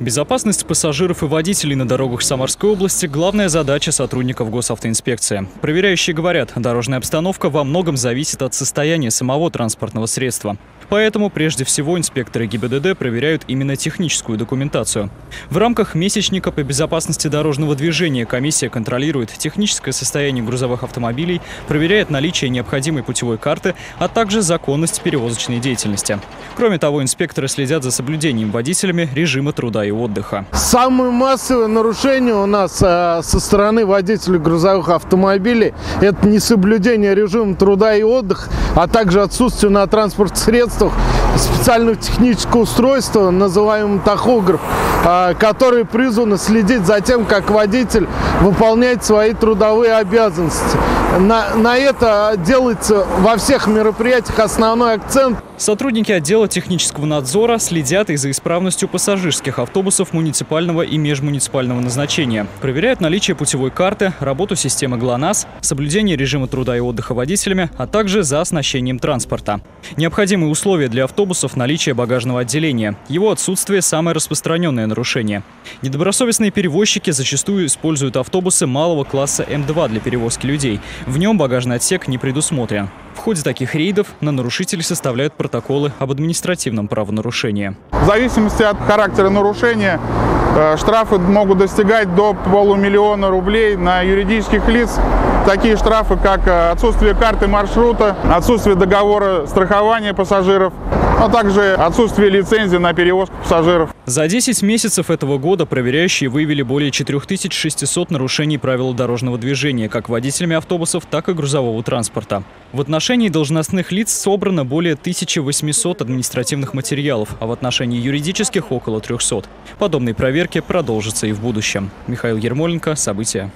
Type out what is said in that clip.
Безопасность пассажиров и водителей на дорогах Самарской области – главная задача сотрудников госавтоинспекции. Проверяющие говорят, дорожная обстановка во многом зависит от состояния самого транспортного средства. Поэтому прежде всего инспекторы ГИБДД проверяют именно техническую документацию. В рамках месячника по безопасности дорожного движения комиссия контролирует техническое состояние грузовых автомобилей, проверяет наличие необходимой путевой карты, а также законность перевозочной деятельности. Кроме того, инспекторы следят за соблюдением водителями режима труда и отдыха. Самые массовые нарушения у нас э, со стороны водителей грузовых автомобилей – это несоблюдение режима труда и отдыха, а также отсутствие на транспортных средствах специального технического устройства, называемого тахограф, э, который призвано следить за тем, как водитель выполняет свои трудовые обязанности. На, на это делается во всех мероприятиях основной акцент. Сотрудники отдела технического надзора следят и за исправностью пассажирских автобусов муниципального и межмуниципального назначения. Проверяют наличие путевой карты, работу системы ГЛОНАСС, соблюдение режима труда и отдыха водителями, а также за оснащением транспорта. Необходимые условия для автобусов – наличие багажного отделения. Его отсутствие – самое распространенное нарушение. Недобросовестные перевозчики зачастую используют автобусы малого класса М2 для перевозки людей. В нем багажный отсек не предусмотрен. Ходе таких рейдов на нарушителей составляют протоколы об административном правонарушении. В зависимости от характера нарушения э, штрафы могут достигать до полумиллиона рублей на юридических лиц. Такие штрафы, как э, отсутствие карты маршрута, отсутствие договора страхования пассажиров, а также отсутствие лицензии на перевозку пассажиров. За 10 месяцев этого года проверяющие выявили более 4600 нарушений правил дорожного движения как водителями автобусов, так и грузового транспорта. В отношении должностных лиц собрано более 1800 административных материалов, а в отношении юридических – около 300. Подобные проверки продолжатся и в будущем. Михаил Ермоленко. События.